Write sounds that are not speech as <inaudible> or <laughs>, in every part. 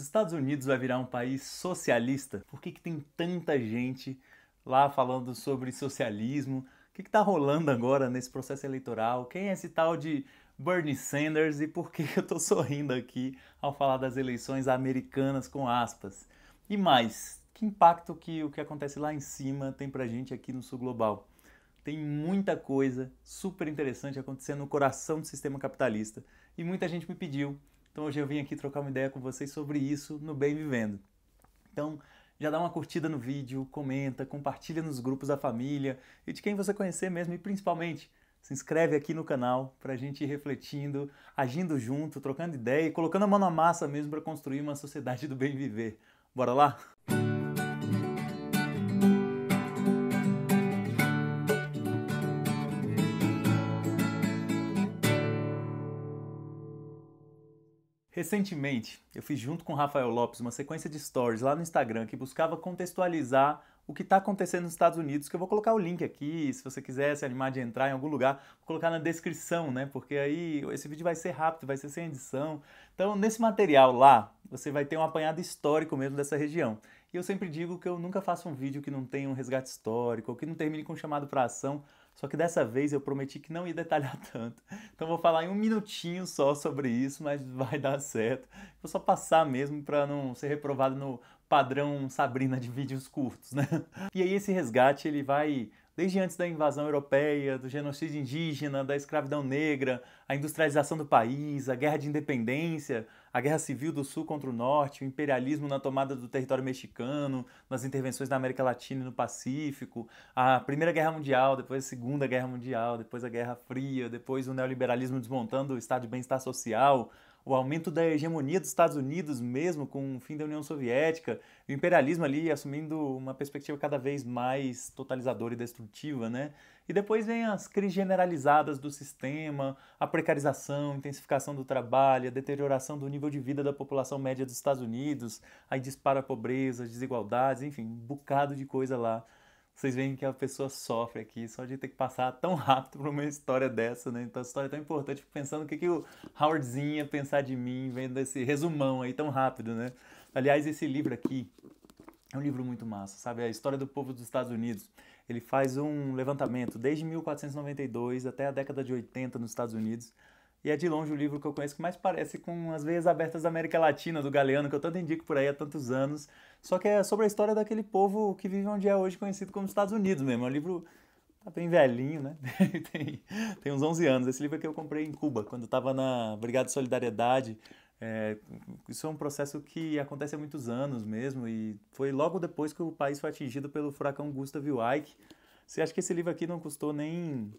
Os Estados Unidos vai virar um país socialista? Por que, que tem tanta gente lá falando sobre socialismo? O que está rolando agora nesse processo eleitoral? Quem é esse tal de Bernie Sanders e por que eu estou sorrindo aqui ao falar das eleições americanas com aspas? E mais, que impacto que o que acontece lá em cima tem pra gente aqui no sul global? Tem muita coisa super interessante acontecendo no coração do sistema capitalista e muita gente me pediu então hoje eu vim aqui trocar uma ideia com vocês sobre isso no Bem Vivendo. Então já dá uma curtida no vídeo, comenta, compartilha nos grupos da família e de quem você conhecer mesmo e principalmente se inscreve aqui no canal para a gente ir refletindo, agindo junto, trocando ideia e colocando a mão na massa mesmo para construir uma sociedade do bem viver. Bora lá? Recentemente, eu fiz junto com o Rafael Lopes uma sequência de stories lá no Instagram que buscava contextualizar o que está acontecendo nos Estados Unidos, que eu vou colocar o link aqui, se você quiser se animar de entrar em algum lugar, vou colocar na descrição, né? Porque aí esse vídeo vai ser rápido, vai ser sem edição. Então, nesse material lá, você vai ter um apanhado histórico mesmo dessa região. E eu sempre digo que eu nunca faço um vídeo que não tenha um resgate histórico, ou que não termine com um chamado para ação, só que dessa vez eu prometi que não ia detalhar <laughs> tanto. Então vou falar em um minutinho só sobre isso, mas vai dar certo. Vou só passar mesmo para não ser reprovado no padrão Sabrina de vídeos curtos, né? <laughs> E aí esse resgate ele vai desde antes da invasão europeia, do genocídio indígena, da escravidão negra, a industrialização do país, a guerra de independência, a guerra civil do sul contra o norte, o imperialismo na tomada do território mexicano, nas intervenções na América Latina e no Pacífico, a Primeira Guerra Mundial, depois a Segunda Guerra Mundial, depois a Guerra Fria, depois o neoliberalismo desmontando o estado de bem-estar social, o aumento da hegemonia dos Estados Unidos mesmo com o fim da União Soviética, o imperialismo ali assumindo uma perspectiva cada vez mais totalizadora e destrutiva, né? E depois vem as crises generalizadas do sistema, a precarização, intensificação do trabalho, a deterioração do nível de vida da população média dos Estados Unidos, aí dispara a pobreza, desigualdades, enfim, um bocado de coisa lá vocês veem que a pessoa sofre aqui só de ter que passar tão rápido por uma história dessa, né? Então a história é tão importante, fico pensando o que, que o Howardzinho ia pensar de mim vendo esse resumão aí tão rápido, né? Aliás, esse livro aqui é um livro muito massa, sabe? A história do povo dos Estados Unidos. Ele faz um levantamento desde 1492 até a década de 80 nos Estados Unidos e é de longe o livro que eu conheço que mais parece com As Veias Abertas da América Latina, do Galeano, que eu tanto indico por aí há tantos anos. Só que é sobre a história daquele povo que vive onde é hoje conhecido como Estados Unidos mesmo. É um livro tá bem velhinho, né? <laughs> tem, tem uns 11 anos. Esse livro aqui eu comprei em Cuba, quando estava na Brigada de Solidariedade. É, isso é um processo que acontece há muitos anos mesmo e foi logo depois que o país foi atingido pelo furacão Gustav Ike. Você acha que esse livro aqui não custou nem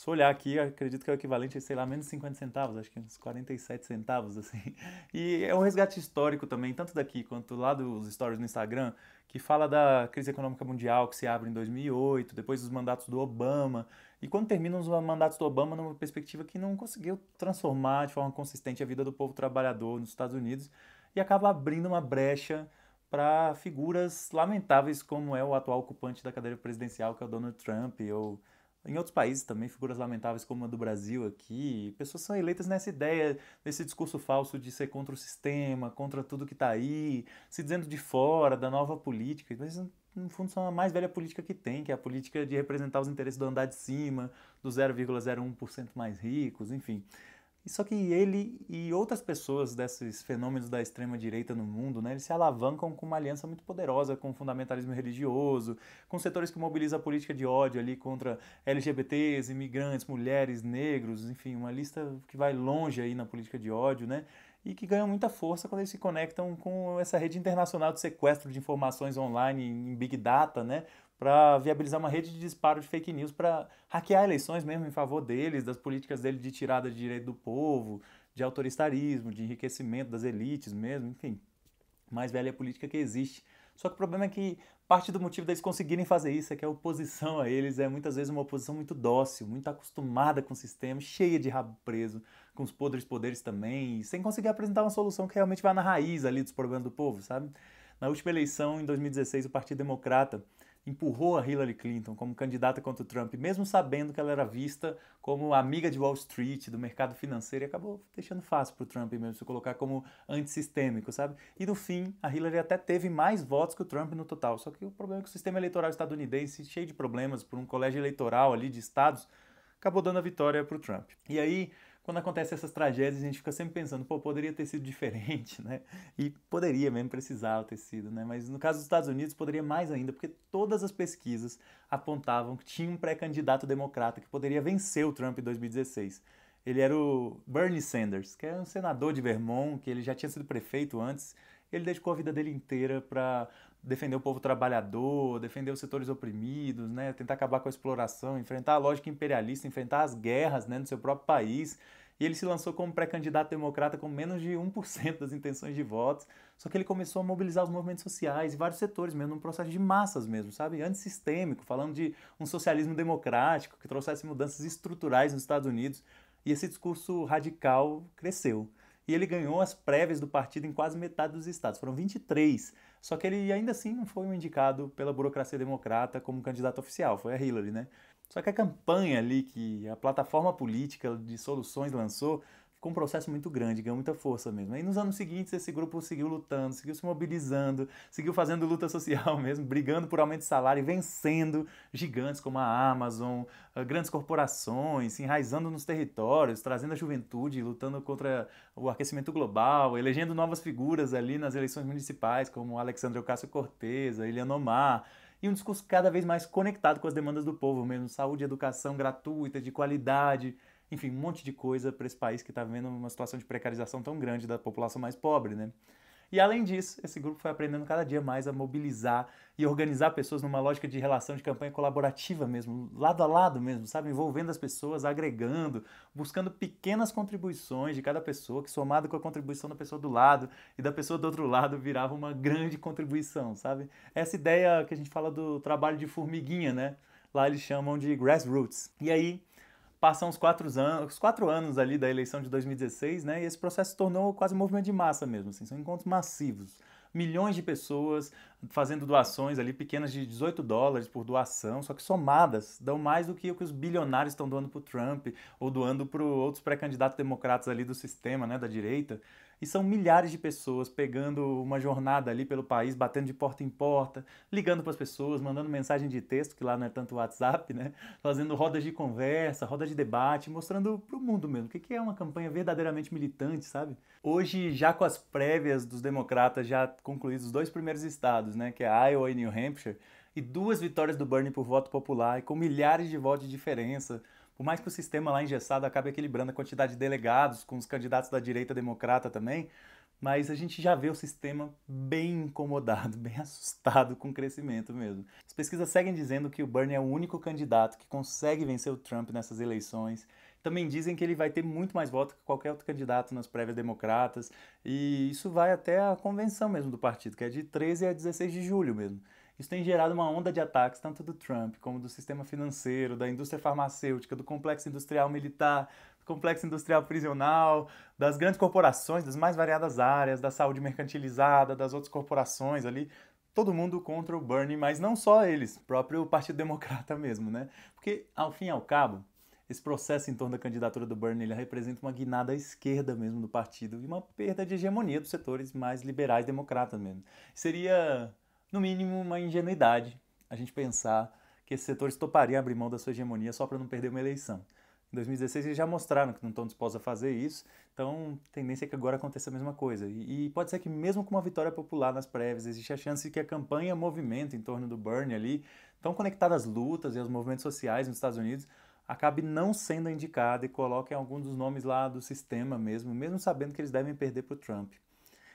se olhar aqui, acredito que é o equivalente a, sei lá, menos de 50 centavos, acho que uns 47 centavos, <laughs> assim. E é um resgate histórico também, tanto daqui quanto lá dos stories no Instagram, que fala da crise econômica mundial que se abre em 2008, depois dos mandatos do Obama, e quando terminam os mandatos do Obama numa perspectiva que não conseguiu transformar de forma consistente a vida do povo trabalhador nos Estados Unidos, e acaba abrindo uma brecha para figuras lamentáveis como é o atual ocupante da cadeira presidencial, que é o Donald Trump, ou em outros países também, figuras lamentáveis como a do Brasil aqui, pessoas são eleitas nessa ideia, nesse discurso falso de ser contra o sistema, contra tudo que está aí, se dizendo de fora da nova política, mas no fundo são a mais velha política que tem, que é a política de representar os interesses do andar de cima, do 0,01% mais ricos, enfim. Só que ele e outras pessoas desses fenômenos da extrema direita no mundo, né, eles se alavancam com uma aliança muito poderosa com o fundamentalismo religioso, com setores que mobilizam a política de ódio ali contra LGBTs, imigrantes, mulheres, negros, enfim, uma lista que vai longe aí na política de ódio, né? E que ganham muita força quando eles se conectam com essa rede internacional de sequestro de informações online em Big Data, né? para viabilizar uma rede de disparo de fake news para hackear eleições mesmo em favor deles, das políticas dele de tirada de direito do povo, de autoritarismo, de enriquecimento das elites mesmo, enfim. Mais velha política que existe. Só que o problema é que parte do motivo deles conseguirem fazer isso é que a oposição a eles é muitas vezes uma oposição muito dócil, muito acostumada com o sistema, cheia de rabo preso, com os podres poderes também, sem conseguir apresentar uma solução que realmente vá na raiz ali dos problemas do povo, sabe? Na última eleição, em 2016, o Partido Democrata empurrou a Hillary Clinton como candidata contra o Trump, mesmo sabendo que ela era vista como amiga de Wall Street, do mercado financeiro, e acabou deixando fácil para o Trump mesmo se colocar como antissistêmico, sabe? E no fim, a Hillary até teve mais votos que o Trump no total. Só que o problema é que o sistema eleitoral estadunidense, cheio de problemas por um colégio eleitoral ali de estados, acabou dando a vitória para o Trump. E aí quando acontecem essas tragédias, a gente fica sempre pensando, pô, poderia ter sido diferente, né? E poderia mesmo, precisava ter sido, né? Mas no caso dos Estados Unidos, poderia mais ainda, porque todas as pesquisas apontavam que tinha um pré-candidato democrata que poderia vencer o Trump em 2016. Ele era o Bernie Sanders, que é um senador de Vermont, que ele já tinha sido prefeito antes. Ele dedicou a vida dele inteira para defender o povo trabalhador, defender os setores oprimidos, né, tentar acabar com a exploração, enfrentar a lógica imperialista, enfrentar as guerras né, no seu próprio país. E ele se lançou como pré-candidato democrata com menos de 1% das intenções de votos. Só que ele começou a mobilizar os movimentos sociais e vários setores mesmo, num processo de massas mesmo, sabe? Antissistêmico, falando de um socialismo democrático que trouxesse mudanças estruturais nos Estados Unidos. E esse discurso radical cresceu. E ele ganhou as prévias do partido em quase metade dos estados, foram 23. Só que ele ainda assim não foi indicado pela burocracia democrata como candidato oficial, foi a Hillary, né? Só que a campanha ali que a plataforma política de soluções lançou ficou um processo muito grande, ganhou muita força mesmo. Aí nos anos seguintes esse grupo seguiu lutando, seguiu se mobilizando, seguiu fazendo luta social <laughs> mesmo, brigando por aumento de salário e vencendo gigantes como a Amazon, eh, grandes corporações, se enraizando nos territórios, trazendo a juventude, lutando contra o aquecimento global, elegendo novas figuras ali nas eleições municipais, como Alexandre Ocasio-Cortez, Eliana Omar, e um discurso cada vez mais conectado com as demandas do povo mesmo, saúde educação gratuita, de qualidade, enfim, um monte de coisa para esse país que está vivendo uma situação de precarização tão grande da população mais pobre, né? E além disso, esse grupo foi aprendendo cada dia mais a mobilizar e organizar pessoas numa lógica de relação de campanha colaborativa mesmo, lado a lado mesmo, sabe? Envolvendo as pessoas, agregando, buscando pequenas contribuições de cada pessoa, que somado com a contribuição da pessoa do lado e da pessoa do outro lado virava uma grande contribuição, sabe? Essa ideia que a gente fala do trabalho de formiguinha, né? Lá eles chamam de grassroots. E aí, passam os quatro anos, os quatro anos ali da eleição de 2016, né? E esse processo se tornou quase um movimento de massa mesmo, assim, são encontros massivos. Milhões de pessoas fazendo doações ali, pequenas de 18 dólares por doação, só que somadas dão mais do que o que os bilionários estão doando para o Trump ou doando para outros pré-candidatos democratas ali do sistema, né, da direita. E são milhares de pessoas pegando uma jornada ali pelo país, batendo de porta em porta, ligando para as pessoas, mandando mensagem de texto, que lá não é tanto WhatsApp, né? Fazendo rodas de conversa, rodas de debate, mostrando para o mundo mesmo o que é uma campanha verdadeiramente militante, sabe? Hoje, já com as prévias dos democratas já concluídos os dois primeiros estados, né? Que é Iowa e New Hampshire, e duas vitórias do Bernie por voto popular, e com milhares de votos de diferença, por mais que o sistema lá engessado acabe equilibrando a quantidade de delegados com os candidatos da direita democrata também, mas a gente já vê o sistema bem incomodado, <laughs> bem assustado com o crescimento mesmo. As pesquisas seguem dizendo que o Bernie é o único candidato que consegue vencer o Trump nessas eleições. Também dizem que ele vai ter muito mais votos que qualquer outro candidato nas prévias democratas, e isso vai até a convenção mesmo do partido, que é de 13 a 16 de julho mesmo. Isso tem gerado uma onda de ataques tanto do Trump como do sistema financeiro, da indústria farmacêutica, do complexo industrial militar, do complexo industrial prisional, das grandes corporações, das mais variadas áreas, da saúde mercantilizada, das outras corporações ali. Todo mundo contra o Bernie, mas não só eles, próprio Partido Democrata mesmo, né? Porque, ao fim e ao cabo, esse processo em torno da candidatura do Bernie ele representa uma guinada à esquerda mesmo do partido e uma perda de hegemonia dos setores mais liberais democratas mesmo. Seria no mínimo, uma ingenuidade a gente pensar que esses setores topariam abrir mão da sua hegemonia só para não perder uma eleição. Em 2016 eles já mostraram que não estão dispostos a fazer isso, então a tendência é que agora aconteça a mesma coisa. E, e pode ser que mesmo com uma vitória popular nas prévias, existe a chance de que a campanha movimento em torno do Bernie ali, tão conectada às lutas e aos movimentos sociais nos Estados Unidos, acabe não sendo indicada e coloquem algum dos nomes lá do sistema mesmo, mesmo sabendo que eles devem perder para o Trump.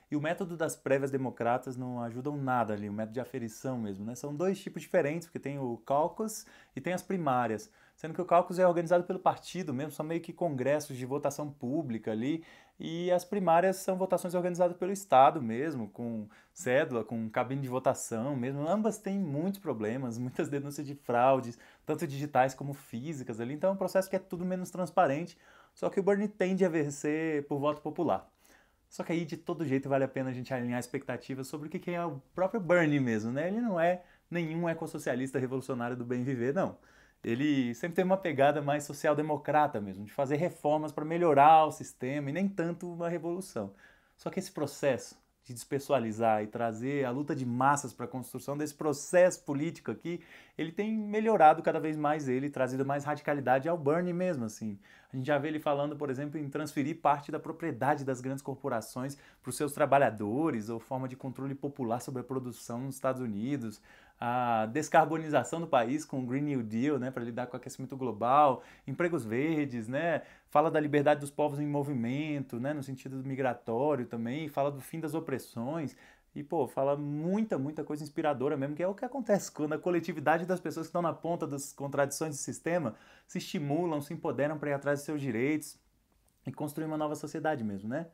E o método das prévias democratas não ajudam nada ali, o método de aferição mesmo, né? São dois tipos diferentes, porque tem o caucus e tem as primárias. Sendo que o caucus é organizado pelo partido mesmo, são meio que congressos de votação pública ali, e as primárias são votações organizadas pelo Estado mesmo, com cédula, com cabine de votação mesmo. Ambas têm muitos problemas, <laughs> muitas denúncias de fraudes, tanto digitais como físicas ali, então é um processo que é tudo menos transparente, só que o Bernie tende a vencer por voto popular. Só que aí, de todo jeito, vale a pena a gente alinhar expectativas sobre o que é o próprio Bernie mesmo, né? Ele não é nenhum ecossocialista revolucionário do bem viver, não. Ele sempre teve uma pegada mais social-democrata mesmo, de fazer reformas para melhorar o sistema e nem tanto uma revolução. Só que esse processo de despessoalizar e trazer a luta de massas para a construção desse processo político aqui, ele tem melhorado cada vez mais ele, trazido mais radicalidade ao Bernie mesmo, assim. A gente já vê ele falando, por exemplo, em transferir parte da propriedade das grandes corporações para os seus trabalhadores, ou forma de controle popular sobre a produção nos Estados Unidos a descarbonização do país com o Green New Deal, né, para lidar com o aquecimento global, empregos verdes, né, fala da liberdade dos povos em movimento, né, no sentido migratório também, fala do fim das opressões, e, pô, fala muita, muita coisa inspiradora mesmo, que é o que acontece quando a coletividade das pessoas que estão na ponta das contradições do sistema se estimulam, se empoderam para ir atrás dos seus direitos e construir uma nova sociedade mesmo, né?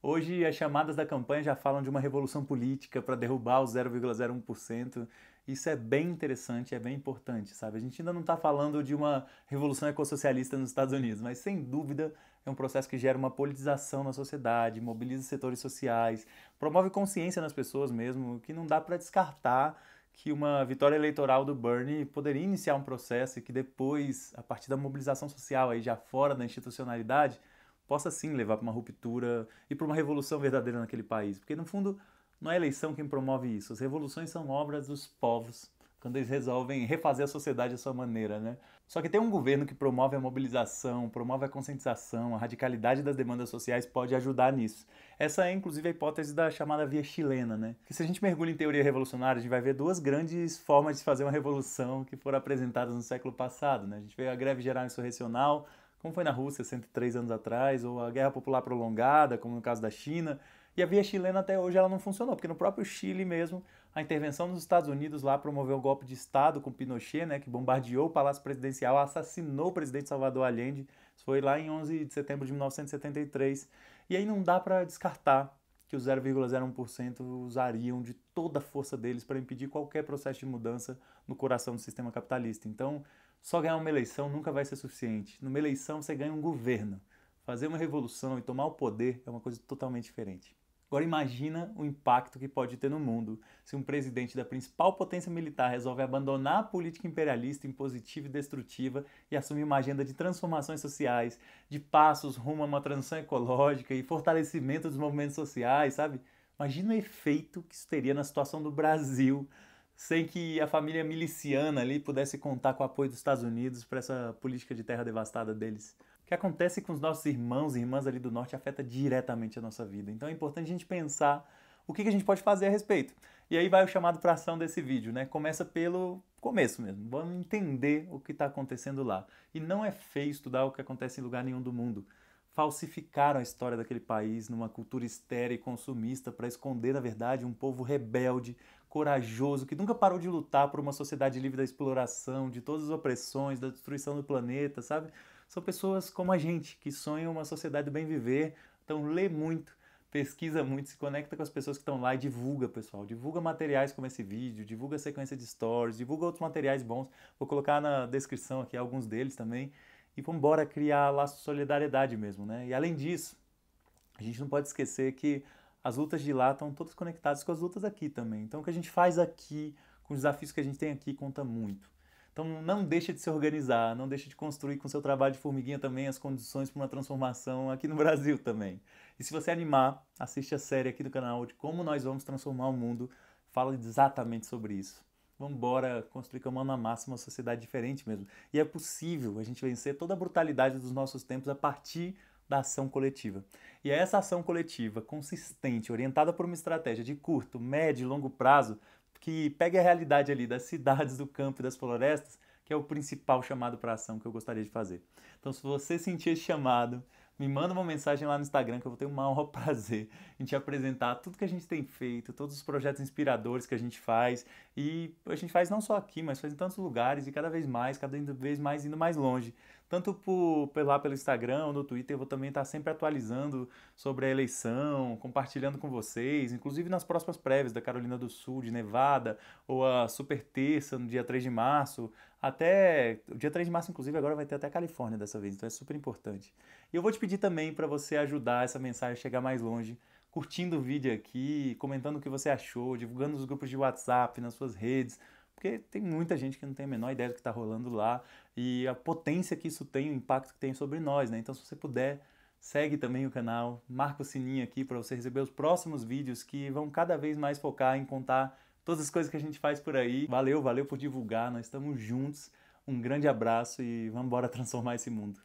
Hoje, as chamadas da campanha já falam de uma revolução política para derrubar os 0,01%. Isso é bem interessante, é bem importante, sabe? A gente ainda não está falando de uma revolução ecossocialista nos Estados Unidos, mas sem dúvida é um processo que gera uma politização na sociedade, mobiliza setores sociais, promove consciência nas pessoas mesmo, que não dá para descartar que uma vitória eleitoral do Bernie poderia iniciar um processo e que depois, a partir da mobilização social aí já fora da institucionalidade, possa sim levar para uma ruptura e para uma revolução verdadeira naquele país, porque no fundo não é a eleição quem promove isso. As revoluções são obras dos povos, quando eles resolvem refazer a sociedade à sua maneira, né? Só que ter um governo que promove a mobilização, promove a conscientização, a radicalidade das demandas sociais pode ajudar nisso. Essa é inclusive a hipótese da chamada via chilena, né? Que se a gente mergulha em teoria revolucionária, a gente vai ver duas grandes formas de fazer uma revolução que foram apresentadas no século passado, né? A gente vê a greve geral insurrecional, como foi na Rússia 103 anos atrás, ou a guerra popular prolongada, como no caso da China, e a via chilena até hoje ela não funcionou, porque no próprio Chile mesmo, a intervenção dos Estados Unidos lá promoveu um golpe de Estado com Pinochet, né, que bombardeou o Palácio Presidencial, assassinou o presidente Salvador Allende. Isso foi lá em 11 de setembro de 1973. E aí não dá para descartar que os 0,01% usariam de toda a força deles para impedir qualquer processo de mudança no coração do sistema capitalista. Então, só ganhar uma eleição nunca vai ser suficiente. Numa eleição você ganha um governo. Fazer uma revolução e tomar o poder é uma coisa totalmente diferente. Agora imagina o impacto que pode ter no mundo se um presidente da principal potência militar resolve abandonar a política imperialista, impositiva e destrutiva e assumir uma agenda de transformações sociais, de passos rumo a uma transição ecológica e fortalecimento dos movimentos sociais, sabe? Imagina o efeito que isso teria na situação do Brasil sem que a família miliciana ali pudesse contar com o apoio dos Estados Unidos para essa política de terra devastada deles. Que acontece com os nossos irmãos e irmãs ali do norte afeta diretamente a nossa vida. Então é importante a gente pensar o que, a gente pode fazer a respeito. E aí vai o chamado para ação desse vídeo, né? Começa pelo começo mesmo. Vamos entender o que está acontecendo lá. E não é feio estudar o que acontece em lugar nenhum do mundo. Falsificaram a história daquele país numa cultura estéril e consumista para esconder, na verdade, um povo rebelde, corajoso, que nunca parou de lutar por uma sociedade livre da exploração, de todas as opressões, da destruição do planeta, sabe? São pessoas como a gente, que sonham uma sociedade bem viver. Então lê muito, pesquisa muito, se conecta com as pessoas que estão lá e divulga, pessoal. Divulga materiais como esse vídeo, divulga sequência de stories, divulga outros materiais bons. Vou colocar na descrição aqui alguns deles também. E vamos embora criar laço de solidariedade mesmo, né? E além disso, a gente não pode esquecer que as lutas de lá estão todas conectadas com as lutas aqui também. Então o que a gente faz aqui, com os desafios que a gente tem aqui, conta muito. Então não deixa de se organizar, não deixa de construir com seu trabalho de formiguinha também as condições para uma transformação aqui no Brasil também. E se você animar, assiste a série aqui do canal de como nós vamos transformar o mundo, fala exatamente sobre isso. Vamos embora construir com a mão na massa uma sociedade diferente mesmo. E é possível a gente vencer toda a brutalidade dos nossos tempos a partir da ação coletiva. E é essa ação coletiva consistente, orientada por uma estratégia de curto, médio e longo prazo, que pegue a realidade ali das cidades, do campo e das florestas, que é o principal chamado para ação que eu gostaria de fazer. Então, se você sentir esse chamado, me manda uma mensagem lá no Instagram que eu vou ter o maior <laughs> prazer em te apresentar tudo que a gente tem feito, todos os projetos inspiradores que a gente faz. E a gente faz não só aqui, mas faz em tantos lugares e cada vez mais, cada vez mais indo mais longe tanto por, lá pelo Instagram ou no Twitter, eu vou também estar sempre atualizando sobre a eleição, compartilhando com vocês, inclusive nas próximas prévias da Carolina do Sul, de Nevada, ou a Super Terça no dia 3 de março, até o dia 3 de março, inclusive, agora vai ter até a Califórnia dessa vez, então é super importante. E eu vou te pedir também para você ajudar essa mensagem a chegar mais longe, curtindo o vídeo aqui, comentando o que você achou, divulgando nos grupos de WhatsApp, nas suas redes, porque tem muita gente que não tem a menor ideia do que está rolando lá e a potência que isso tem, o impacto que tem sobre nós, né? Então, se você puder, segue também o canal, marca o sininho aqui para você receber os próximos vídeos que vão cada vez mais focar em contar todas as coisas que a gente faz por aí. Valeu, valeu por divulgar, nós estamos juntos. Um grande abraço e vamos embora <laughs> transformar esse mundo.